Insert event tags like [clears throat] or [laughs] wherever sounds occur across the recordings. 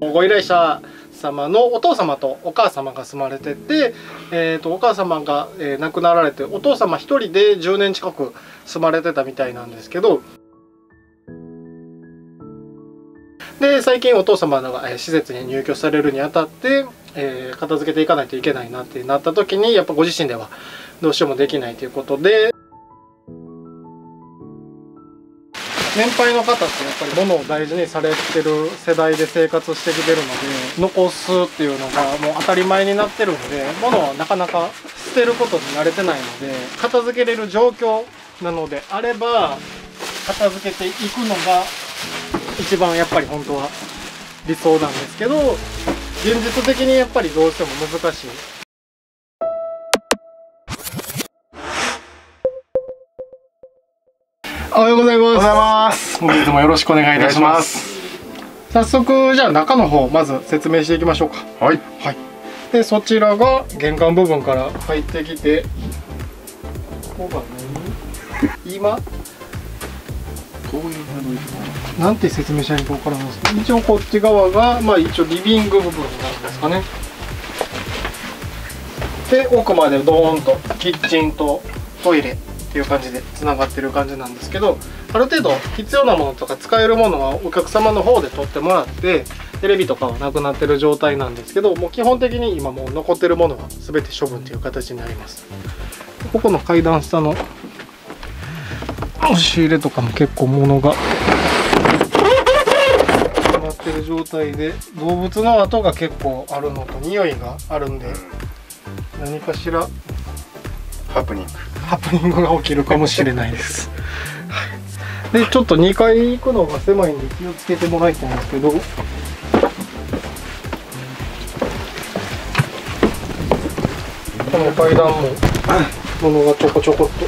ご依頼者様のお父様とお母様が住まれてて、えー、とお母様が、え亡くなられてお父様一人で10年近く住まれてたみたいなんですけどで最近お父様が、え施設に入居されるにあたって、えー片付けていかないといけないなってなった時にやっぱご自身ではどうしてもできないということで年配の方ってやっぱり物を大事にされてる世代で生活してきてるので残すっていうのがもう当たり前になってるんで物はなかなか捨てることに慣れてないので片付けれる状況なのであれば片付けていくのが一番やっぱり本当は理想なんですけど現実的にやっぱりどうしても難しい。おはようございます。おはようございます。本日もよろしくお願いいたします。早速じゃあ中の方まず説明していきましょうか。はい。はい。でそちらが玄関部分から入ってきてここが何？今？こういうなんて説明したらいいか分からないですけど一応こっち側がまあ一応リビング部分なんですかね。で奥までドーンとキッチンとトイレっていう感じでつながってる感じなんですけどある程度必要なものとか使えるものはお客様の方で取ってもらってテレビとかはなくなってる状態なんですけどもう基本的に今もう残ってるものは全て処分という形になります。ここの階段下の押し入れとかも結構物が溜まってる状態で動物の跡が結構あるのと匂いがあるんで何かしらハプニング。ハプニングが起きるかもしれないです。でちょっと2階行くのが狭いんで気をつけてもらいたいんですけどこの階段も物がちょこちょこっと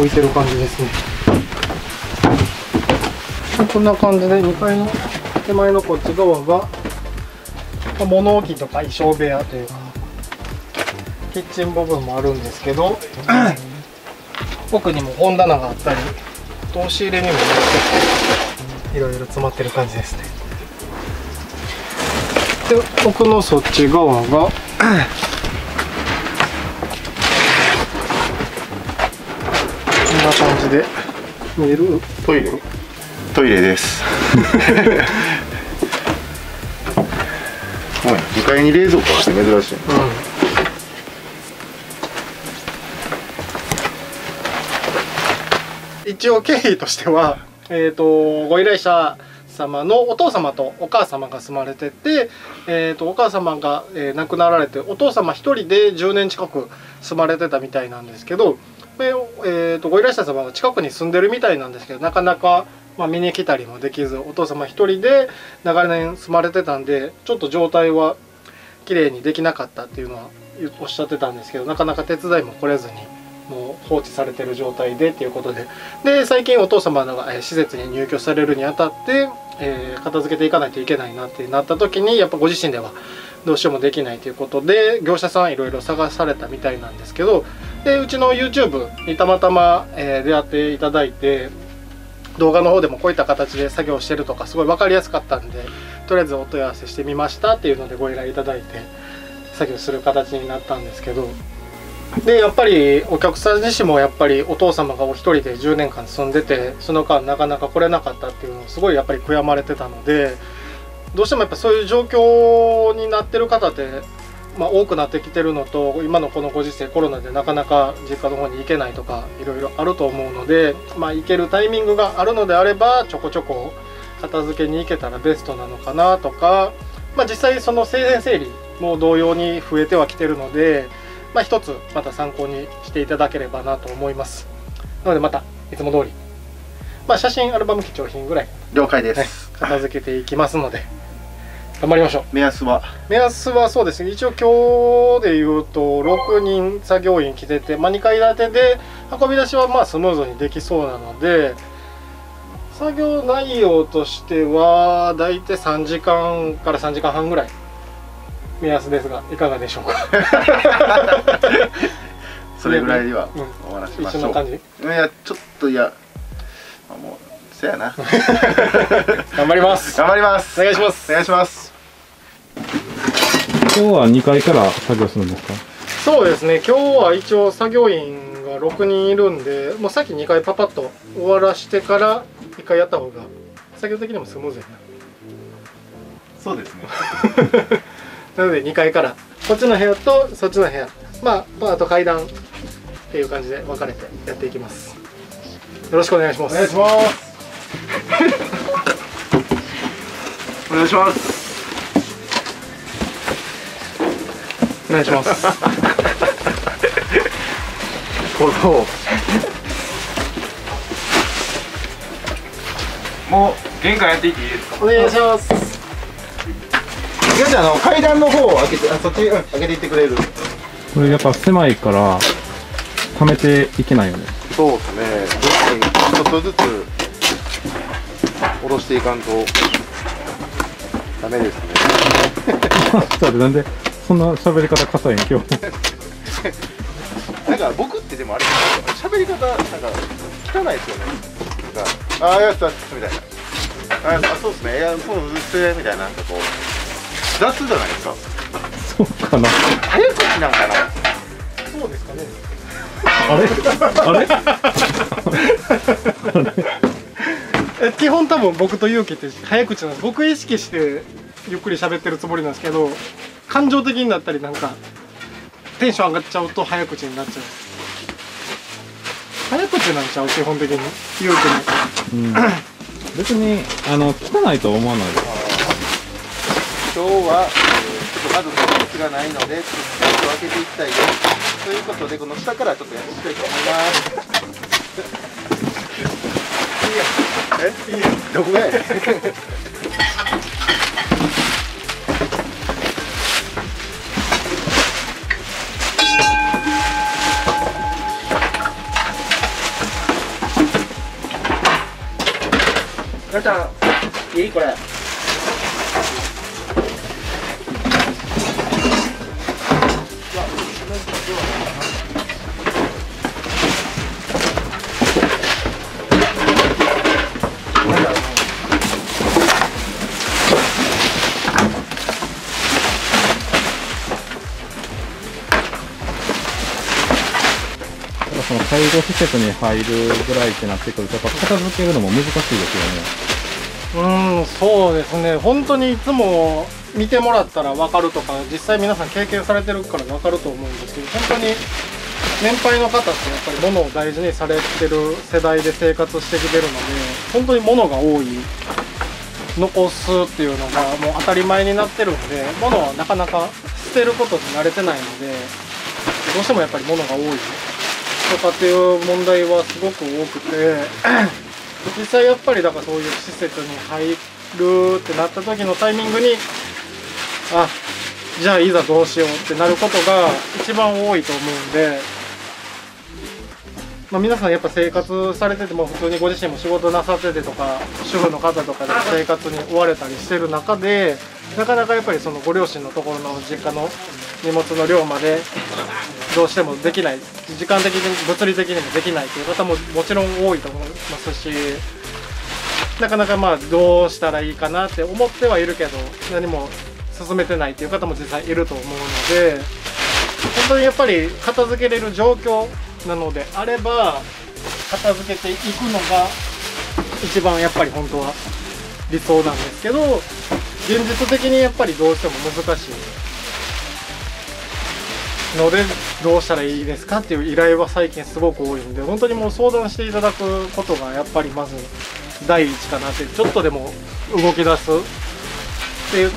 置いてる感じですねこんな感じで2階の手前のこっち側が物置とか衣装部屋というかキッチン部分もあるんですけど奥にも本棚があったり通し入れにもいろいろ詰まってる感じですねで奥のそっち側がこんな感じで見えるトイレ。トイレです。[laughs] はい。2階に冷蔵庫あって珍しい。一応経緯としては、えー、とご依頼者様のお父様とお母様が住まれてて、えー、とお母様が、えー亡くなられてお父様一人で10年近く住まれてたみたいなんですけどで、えー、とご依頼者様が近くに住んでるみたいなんですけどなかなか、まあ、見に来たりもできずお父様一人で長年住まれてたんでちょっと状態は綺麗にできなかったっていうのはおっしゃってたんですけどなかなか手伝いも来れずにもう放置されてる状態でっていうことで。で最近お父様が施設に入居されるにあたって、えー片付けていかないといけないなってなった時にやっぱご自身ではどうしてもできないということで業者さんいろいろ探されたみたいなんですけどでうちの YouTube にたまたま、えー出会っていただいて動画の方でもこういった形で作業してるとかすごい分かりやすかったんでとりあえずお問い合わせしてみましたっていうのでご依頼いただいて作業する形になったんですけどでやっぱりお客さん自身もやっぱりお父様がお一人で10年間住んでてその間なかなか来れなかったっていうのをすごいやっぱり悔やまれてたのでどうしてもやっぱそういう状況になってる方って、まあ、多くなってきてるのと今のこのご時世コロナでなかなか実家の方に行けないとかいろいろあると思うので、まあ、行けるタイミングがあるのであればちょこちょこ片付けに行けたらベストなのかなとか、まあ、実際その生前整理も同様に増えてはきてるので。まあ、一つまた参考にしていただければなと思いますなのでまたいつも通り、まあ、写真アルバム貴重品ぐらい、了解でねす。、片付けていきますので頑張りましょう目安は？目安はそうですね一応今日で言うと6人作業員来てて、まあ、2階建てで運び出しはまあスムーズにできそうなので作業内容としては大体3時間から3時間半ぐらい目安ですがいかがでしょうか？[laughs] それぐらいではうん。お話ししましょう。一緒な感じ。いや、ちょっといや、まあもうそやな。[laughs] 頑張ります。頑張ります。お願いします。お願いします。今日は2階から作業するんですか？そうですね。今日は一応作業員が6人いるんでもうさっき2回パパッと終わらしてから1回やった方が作業的にもスムーズやそうですね [laughs] ななので2階からこっちの部屋とそっちの部屋。まああと階段っていう感じで分かれてやっていきます。よろしくお願いします。お願いします。お願いします。お願いします。小僧もう玄関やっていっていいですか？お願いしますいやじゃああの階段の方を開けてあそっち、うん、開けていってくれる。これやっぱ狭いから溜めていけないよね。そうですね。ちょっとずつ下ろしていかんとダメですね。[laughs] だってなんでそんな喋り方硬いん今日。[laughs] なんか僕ってでもあれ喋り方なんか汚いですよね。ああやったみたいな。ああそうですね。いやそうですねみたいな。なんかこう雑じゃないですか。そうかな。早口なんかな。そうですかね。あれ？あれ？え基本多分僕と勇気って早口なんです。僕意識してゆっくり喋ってるつもりなんですけど感情的になったりなんかテンション上がっちゃうと早口になっちゃう。早口なんちゃう？基本的に。勇気に。うん。別にあの汚いとは思わないです今日は、えーちょっとまずスペースがないのでちょっと開けていきたいですということでこの下からちょっとやっていきたいと思います。いいやえいいやどこがやなちゃんいいこれだその介護施設に入るぐらいってなってくると片付けるのも難しいですよね。うんそうですね。本当にいつも見てもらったら分かるとか実際皆さん経験されてるから分かると思うんですけど本当に年配の方ってやっぱり物を大事にされてる世代で生活してきてるので本当に物が多い残すっていうのがもう当たり前になってるんで物はなかなか捨てることに慣れてないのでどうしてもやっぱり物が多い。とかっていう問題はすごく多くて [clears throat] 実際やっぱりだからそういう施設に入るってなった時のタイミングにあじゃあいざどうしようってなることが一番多いと思うんで、まあ、皆さんやっぱ生活されてても普通にご自身も仕事なさっててとか主婦の方とかで生活に追われたりしてる中でなかなかやっぱりそのご両親のところの実家の荷物の量までどうしてもできない。時間的に物理的にもできないという方ももちろん多いと思いますしなかなかまあどうしたらいいかなって思ってはいるけど何も進めてないっていう方も実際いると思うので本当にやっぱり片付けれる状況なのであれば片付けていくのが一番やっぱり本当は理想なんですけど現実的にやっぱりどうしても難しい。のでどうしたらいいですかっていう依頼は最近すごく多いんで本当にもう相談していただくことがやっぱりまず第一かなってちょっとでも動き出すって言っ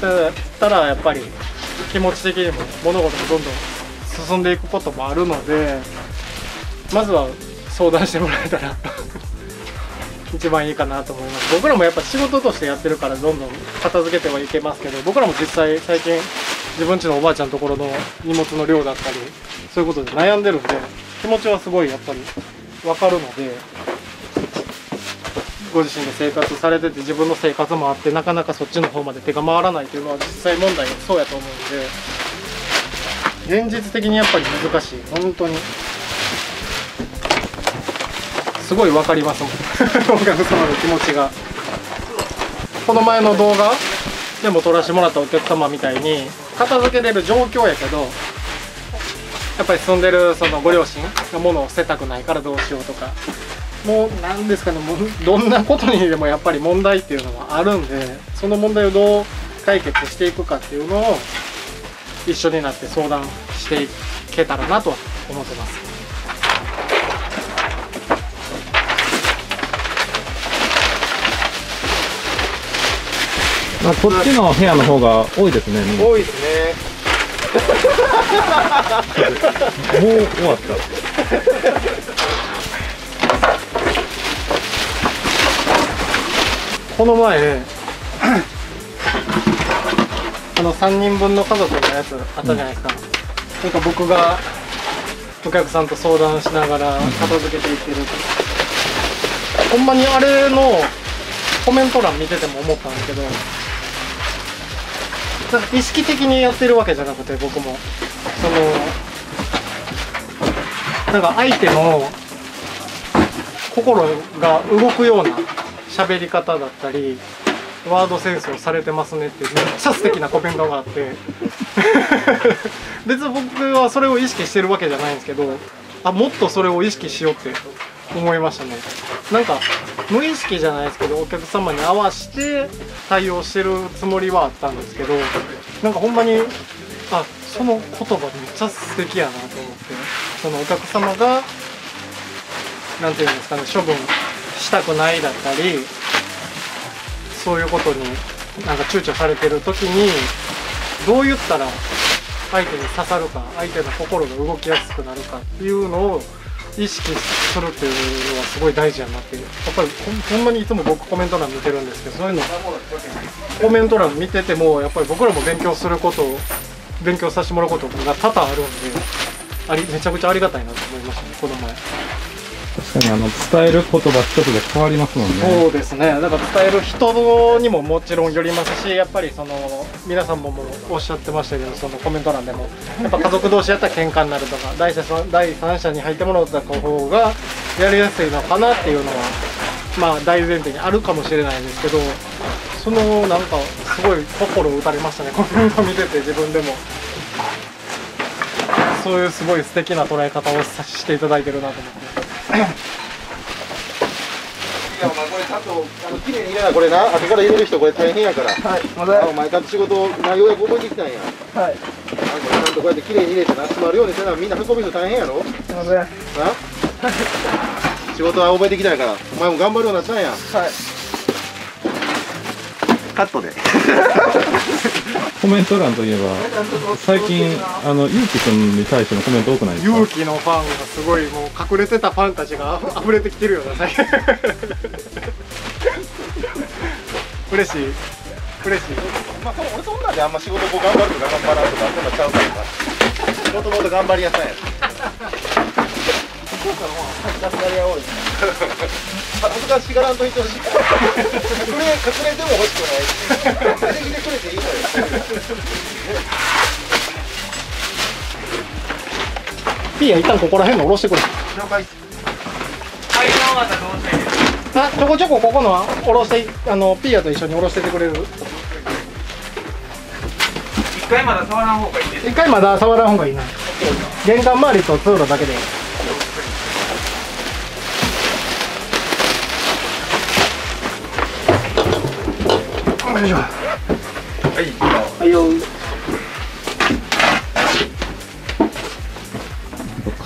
たらやっぱり気持ち的にも物事もどんどん進んでいくこともあるのでまずは相談してもらえたら [laughs] 一番いいかなと思います。僕らもやっぱ仕事としてやってるからどんどん片付けてはいけますけど僕らも実際最近自分家のおばあちゃんのところの荷物の量だったりそういうことで悩んでるんで気持ちはすごいやっぱり分かるのでご自身で生活されてて自分の生活もあってなかなかそっちの方まで手が回らないというのは実際問題そうやと思うんで現実的にやっぱり難しい。本当に。すごい分かります。も [laughs] んお客様の気持ちが。この前の動画でも撮らせてもらったお客様みたいに片付けれる状況やけどやっぱり住んでるそのご両親が物を捨てたくないからどうしようとかもう何ですかねもうどんなことにでもやっぱり問題っていうのはあるんでその問題をどう解決していくかっていうのを一緒になって相談していけたらなとは思ってます。まあ、こっちの部屋の方が多いですね、多いですね。終わった。この前あの3人分の家族のやつあったじゃないですか、なんか僕がお客さんと相談しながら片付けていってる。ほんまにあれのコメント欄見てても思ったんですけど意識的にやってるわけじゃなくて僕も。そのなんか相手の心が動くような喋り方だったりワードセンスをされてますねってめっちゃ素敵なコメントがあって。[laughs] 別に僕はそれを意識してるわけじゃないんですけどあもっとそれを意識しようって思いましたね。なんか無意識じゃないですけどお客様に合わせて対応してるつもりはあったんですけどなんかほんまにあその言葉めっちゃ素敵やなと思ってそのお客様がなんていうんですかね処分したくないだったりそういうことになんか躊躇されてる時にどう言ったら相手に刺さるか相手の心が動きやすくなるかっていうのを意識するっていうのはすごい大事やなっていうやっぱりほんまにいつも僕コメント欄見てるんですけどそういうのコメント欄見ててもやっぱり僕らも勉強することを勉強させてもらうことが多々あるんでありめちゃくちゃありがたいなと思いましたねこの前。確かにあの、伝える言葉一つで変わりますもんね。そうですねだから伝える人にももちろんよりますしやっぱりその皆さんももおっしゃってましたけどそのコメント欄でもやっぱ家族同士やったら喧嘩になるとか第三者第三者に入ってもらった方がやりやすいのかなっていうのはまあ大前提にあるかもしれないんですけどそのなんかすごい心打たれましたねコメント見てて自分でも。そういうすごい素敵な捉え方をさしていただいてるなと思って。いやお前これちゃんとあの綺麗に入れなこれな。後から入れる人これ大変やから。はい、まあお前ちゃんと仕事をなようやく覚えてきたんや。はい、なんかちゃんとこうやって綺麗に入れてな詰まるようにせなみんな運ぶ人大変やろ？すいません。はい。な [laughs] 仕事は覚えてきたんやからお前も頑張るようになったんやカットで。[laughs] コメント欄といえば、最近、あの、ゆうきくんに対してのコメント多くないですか？勇気のファンがすごいもう隠れてたファンたちがあふ溢れてきてるよな最近 [laughs] 嬉しい。嬉しい。まあその俺そんなんであんま仕事こう頑張るとか頑張らんとかそんなちゃうから。さもともと頑張り屋さんやそうかもう恥ずかり屋多い恥ずかしがらんといてほしい。隠れ隠れても欲しくない出てきてくれていいのよピーヤ一旦ここら辺の下ろしてくれ。了解あちょこちょこここの下ろしてあのピーヤと一緒に下ろしててくれる？一回まだ触らん方がいいです。一回まだ触らん方がいいな。玄関周りと通路だけでよいしょはいはいよ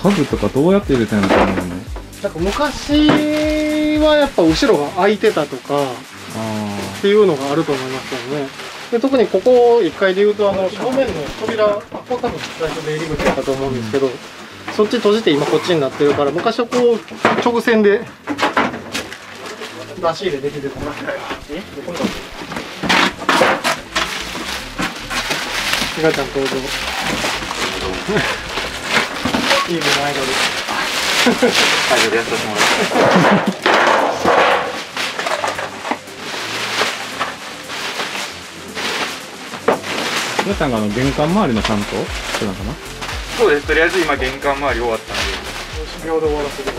家具とかどうやって入れてんのかなね。なんか昔はやっぱ後ろが空いてたとかあっていうのがあると思いますけどね。で特にここ1階でいうとあの正面の扉あここ多分最初出入り口だったと思うんですけど、そっち閉じて今こっちになってるから昔はこう直線で出し入れできてた。なちゃん登場。いいねアイドル。アイドルやらせてもらってあ。皆さんがあの、玄関周りの担当？してたのかな？そうです。とりあえず今玄関周り終わったんで。秒で終わらせてく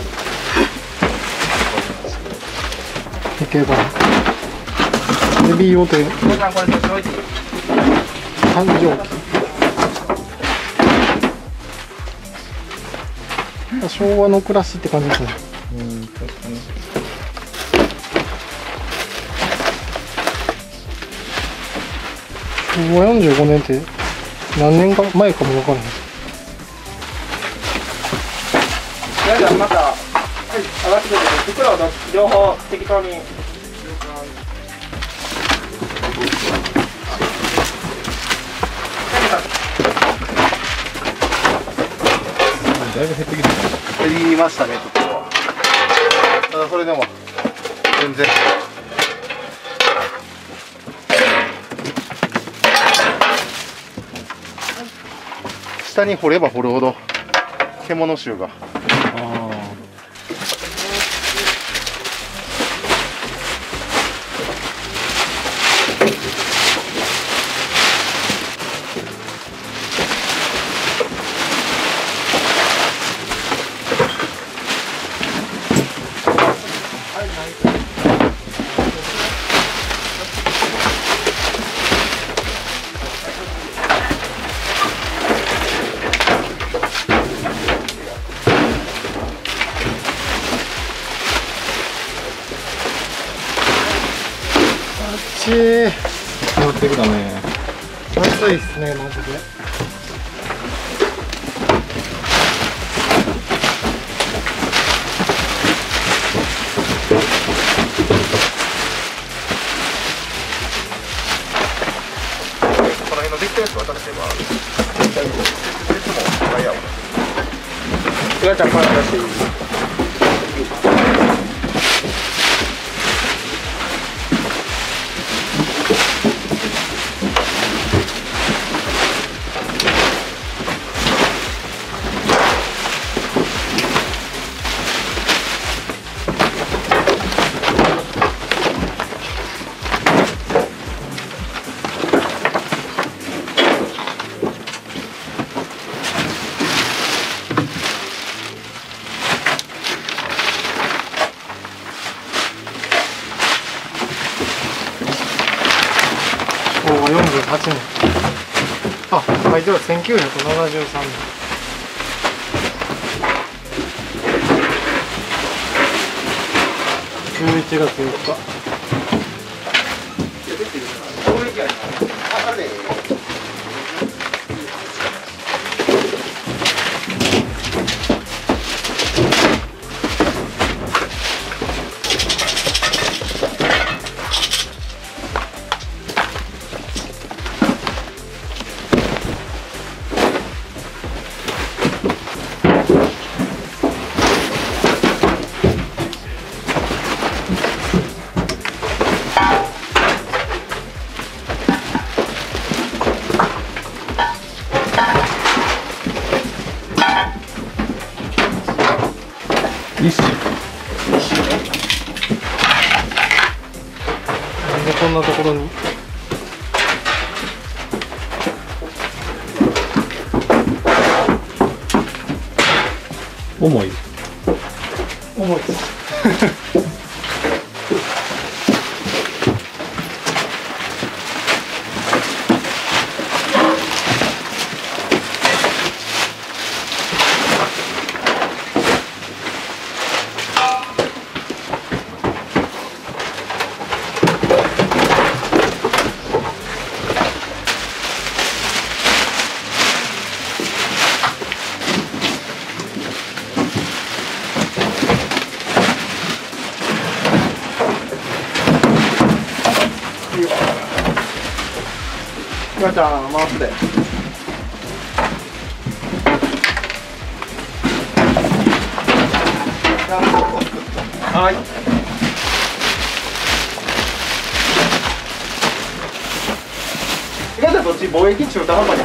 れ系かなヘビー用で皆さんこれそっち置いていい？誕生日昭和の暮らしって感じですねうん、確かに。昭和45年って何年か前かも分からない皆さんまた、はい、上がってくれて袋を両方適当にだいぶ減ってきた。減りましたねちょっと。ただそれでも全然。下に掘れば掘るほど獣臭が。ってきたね。暑いっすねマジで。この辺のできたやつ渡せば絶対いつもワイヤーをゆらちゃんこれ出していい？あ書いてある1973年11月4日。ちゃん回すではい。意外とどっち？貿易中途半端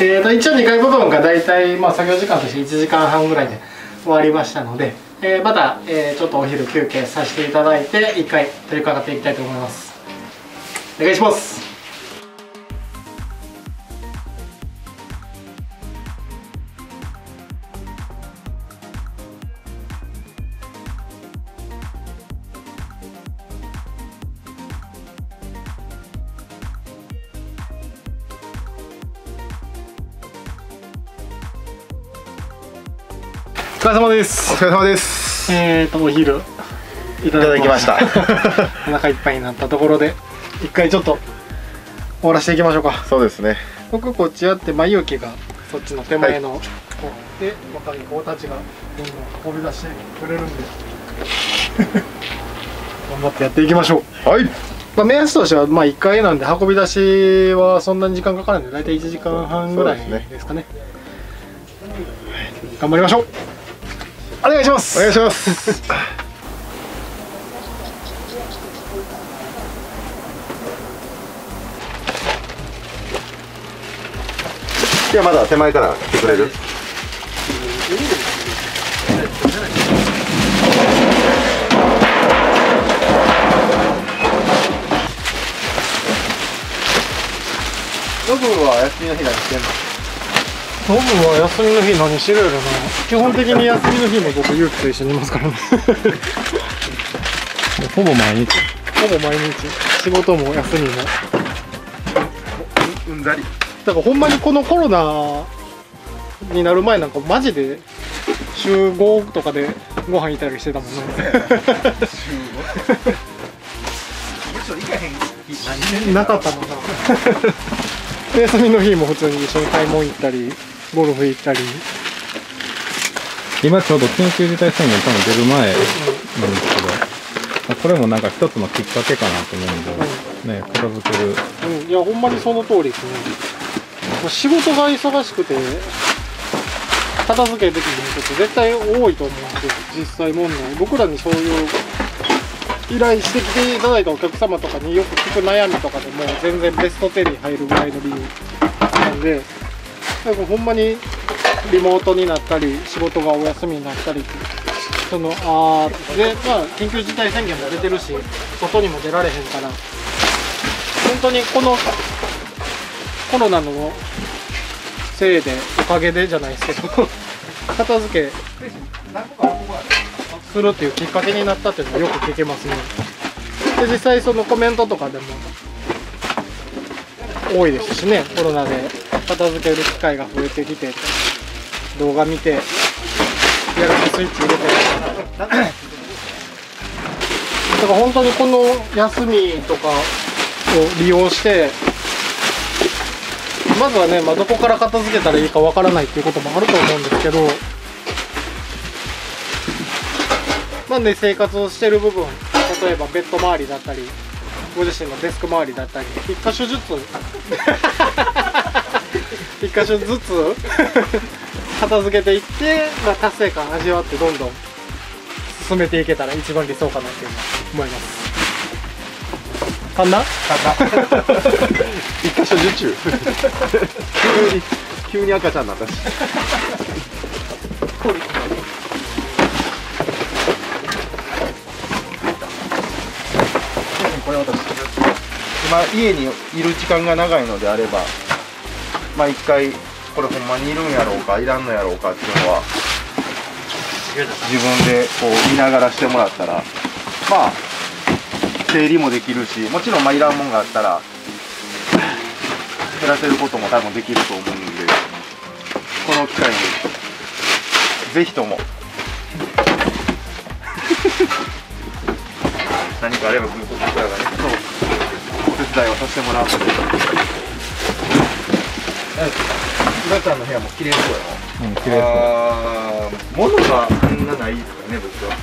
えー、と一応2階部分が大体、まあ、作業時間として1時間半ぐらいで終わりましたので、えーまた、えーちょっとお昼休憩させていただいて1回取り掛かっていきたいと思います。お願いします。疲れ様です。お疲れ様です。えーとお昼。いただきました。[laughs] お腹いっぱいになったところで一回ちょっと終わらせていきましょうか。そうですね。僕こっちやって前行きがそっちの手前の方で若い子たちがどんどん運び出してくれるんで。[laughs] 頑張ってやっていきましょう、はい。まあ、目安としてはまあ1回なんで運び出しはそんなに時間かからないんで大体1時間半ぐらいですね。ですかね。頑張りましょうお願いします。お願いします。いやまだ手前から来てくれる？ノブは休みの日何してんのノブは休みの日何してるやろな。基本的に休みの日も僕ゆうきと一緒にいますからね。[laughs] ほぼ毎日。ほぼ毎日。仕事も休みも。うんざり。だからほんまにこのコロナになる前なんかマジで週5とかでご飯いたりしてたもんね。なかったのな。で [laughs] 休みの日も普通に一緒に買い物行ったりゴルフ行ったり。今ちょうど緊急事態宣言多分出る前なんですけど、これもなんか一つのきっかけかなと思うんで、ね、片付ける。うん、いやほんまにその通りですね。仕事が忙しくて片付けできないこと絶対多いと思うんですよ。実際問題。僕らにそういう依頼してきていただいたお客様とかによく聞く悩みとかでも全然ベスト10に入るぐらいの理由なんでなんかほんまにリモートになったり仕事がお休みになったりそのあでまあ緊急事態宣言も出てるし外にも出られへんから本当にこのコロナのせいでおかげでじゃないですけど片付けするっていうきっかけになったっていうのはよく聞けますね。で実際そのコメントとかでも多いですしねコロナで。片付ける機会が増えてきて動画見てやる気スイッチ入れて。だから本当にこの休みとかを利用してまずはね、まあ、どこから片付けたらいいかわからないっていうこともあると思うんですけどなんで生活をしてる部分例えばベッド周りだったりご自身のデスク周りだったり一箇所ずつ。[laughs] 一箇所ずつ。片付けていって、まあ、達成感味わってどんどん進めていけたら一番理想かなっていう思います。かんな？[laughs] 一箇所受注急に急に赤ちゃんになったし [laughs] これ私今家にいる時間が長いのであればまあ一回これほんまにいるんやろうかいらんのやろうかっていうのは自分でこう見ながらしてもらったらまあ整理もできるしもちろんまあいらんもんがあったら減らせることも多分できると思うんでこの機会にぜひとも。[laughs] 何かあれば僕らがねそうお手伝いをさせてもらうので皆さんの部屋も綺麗そうやうん、綺麗ですね。あ物がそんなないですかね僕は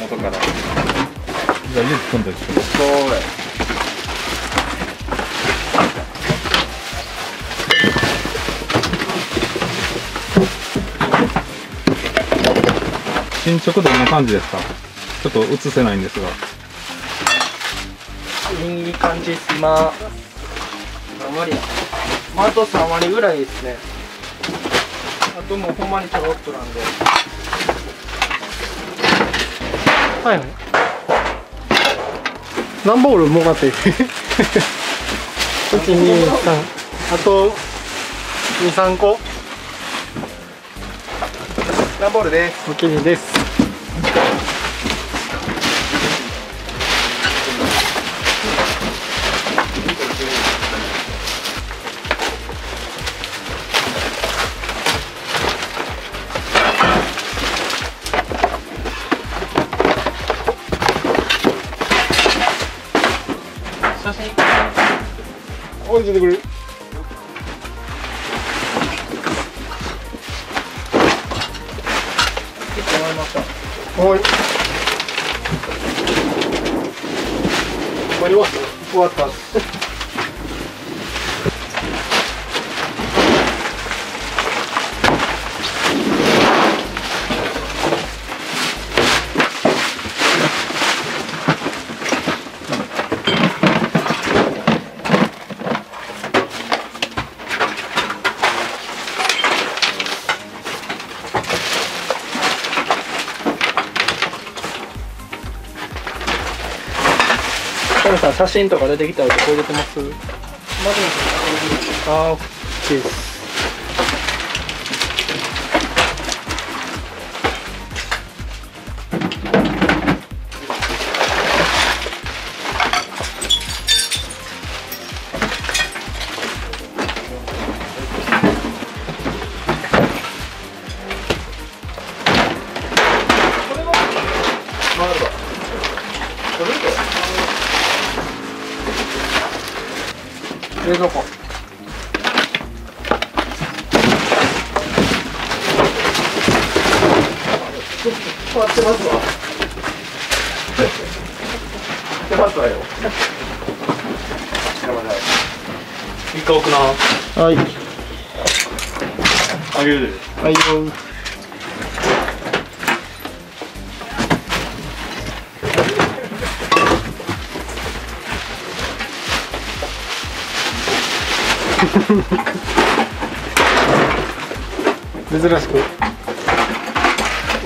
元からじゃあ家作んだでしょ。そうや進捗どんな感じですかちょっと映せないんですが。いい感じです今。何割やまああと3割ぐらいですね。あともうほんまにちょろっとなんで。はいはい。何ボールもがって123 [laughs] あと23個。ランボールです？おきにですおタルさん写真とか出てきたらこれ出てます？あー OK です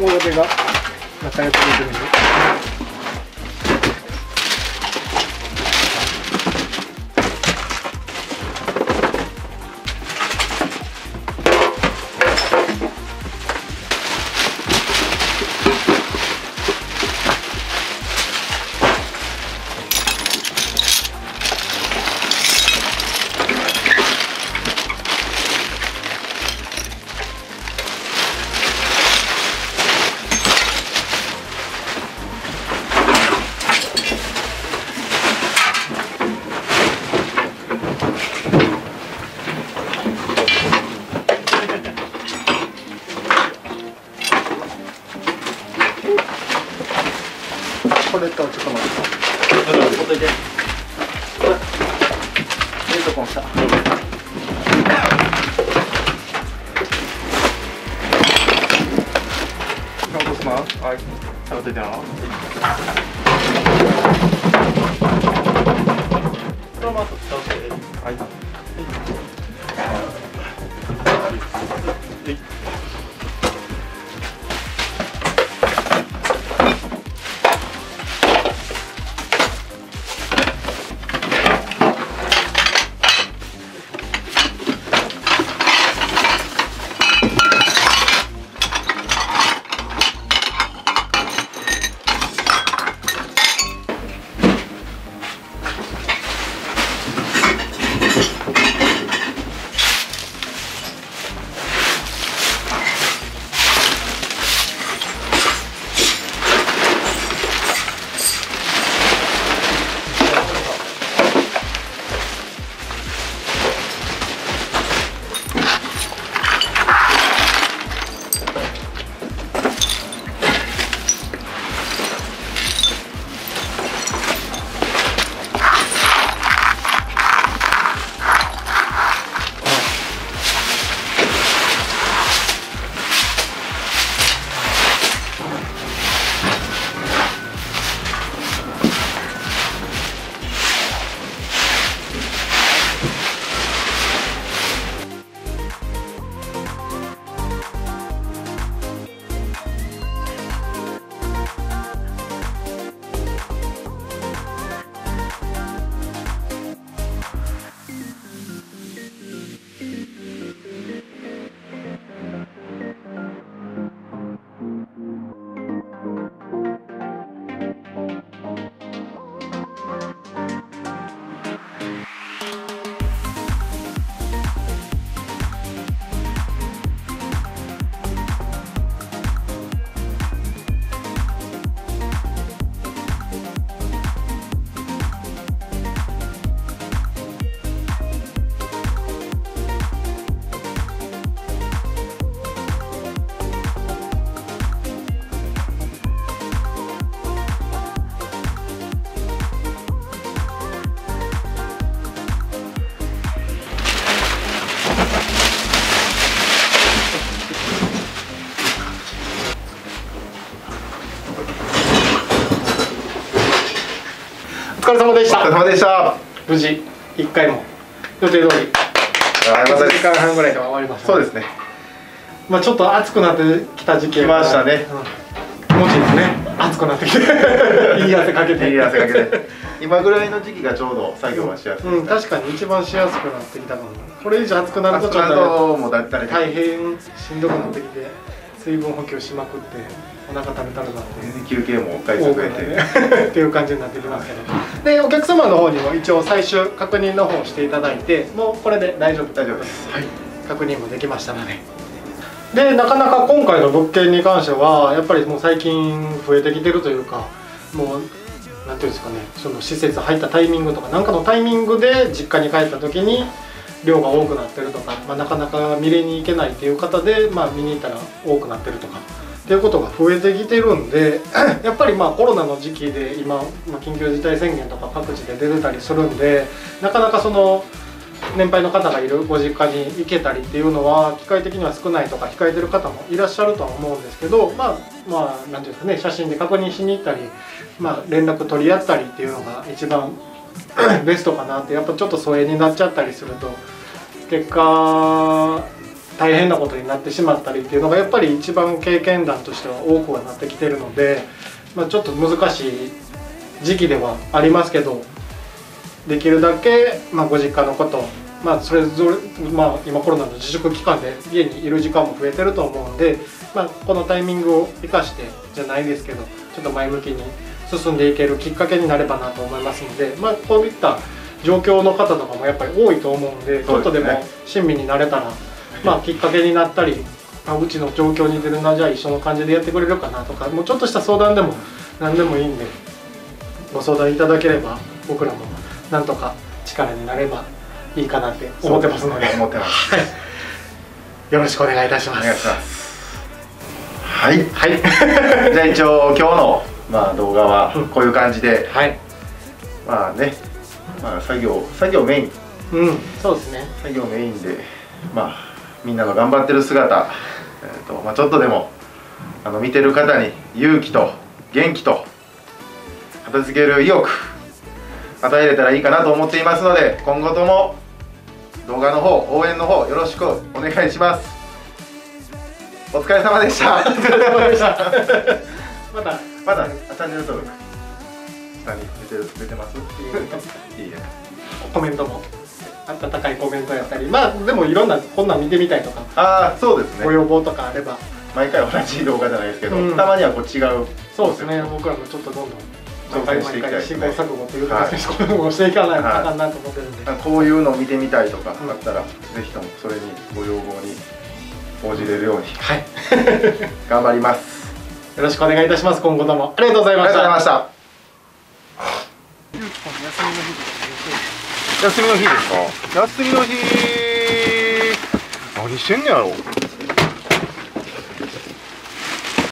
大手が仲良く出てるんで。お疲れ様でした。お疲れ様でした。無事一回も予定通りあよかった1時間半ぐらいで終わりましたそうですね。まあちょっと暑くなってきた時期や来ましたね。うん。気持ちいいですね暑くなってきて [laughs] いい汗かけて。いい汗かけて。今ぐらいの時期がちょうど作業はしやすいうん確かに一番しやすくなってきたかもこれ以上暑くなるとちょっと大変しんどくなってきて水分補給しまくってお腹食べたるなって休憩も回多数増えて。てっていう感じになってきますけど。でお客様の方にも一応最終確認の方をしていただいてもうこれで大丈夫。大丈夫です。はい。確認もできましたので。でなかなか今回の物件に関してはやっぱりもう最近増えてきてるというかもうなんていうんですかね。その施設入ったタイミングとか何かのタイミングで実家に帰った時に量が多くなってるとか、まあ、なかなか見れに行けないっていう方で、まあ、見に行ったら多くなってるとかていうことが増えてきてるんで [clears throat] やっぱりまあコロナの時期で今、まあ、緊急事態宣言とか各地で出てたりするんでなかなかその年配の方がいるご実家に行けたりっていうのは機械的には少ないとか控えてる方もいらっしゃるとは思うんですけどまあまあなんていうんですかね写真で確認しに行ったり、まあ、連絡取り合ったりっていうのが一番 [clears throat] ベストかなってやっぱちょっと疎遠になっちゃったりすると結果大変なことになってしまったりっていうのがやっぱり一番経験談としては多くはなってきてるので、まあ、ちょっと難しい時期ではありますけどできるだけ、ま、ご実家のことまあそれぞれ、まあ、今コロナの自粛期間で家にいる時間も増えてると思うんで、まあ、このタイミングを生かしてじゃないですけどちょっと前向きに進んでいけるきっかけになればなと思いますので、まあ、こういった状況の方とかもやっぱり多いと思うんでちょっとでも親身になれたら、まあ、きっかけになったりあうちの状況に出るなじゃあ一緒の感じでやってくれるかなとかもうちょっとした相談でも何でもいいんでご相談いただければ僕らもなんとか力になればいいかなって思ってますので。思ってます。はい、よろしくお願いいたします。お願いします。はい。はい。[laughs] じゃあ一応今日の、まあ、動画はこういう感じで、はい。まあね、まあ、作業作業メイン。うん。そうですね。作業メインでまあみんなの頑張ってる姿、えーとまあ、ちょっとでもあの見てる方に勇気と元気と片付ける意欲与えれたらいいかなと思っていますので今後とも動画の方応援の方よろしくお願いします。お疲れ様でした。[laughs] また。まだチャンネル登録。下に出てる出てます？いいえコメントも温かいコメントやったりまあでもいろんなこんなん見てみたいとかああそうですね。ご要望とかあれば。毎回同じ動画じゃないですけど、うん。たまにはこう違う。そうですね。僕らもちょっとどんどん挑戦していきたいね。行錯誤というか、試行錯誤していかないとはいあかんなと思ってるんで、なんかこういうのを見てみたいとかうんあったら、ぜひともそれにご要望に応じれるように。はい。頑張ります。よろしくお願いいたします。今後とも。ありがとうございありがとうございました休みの日ですか？休みの日。何してんねやろ。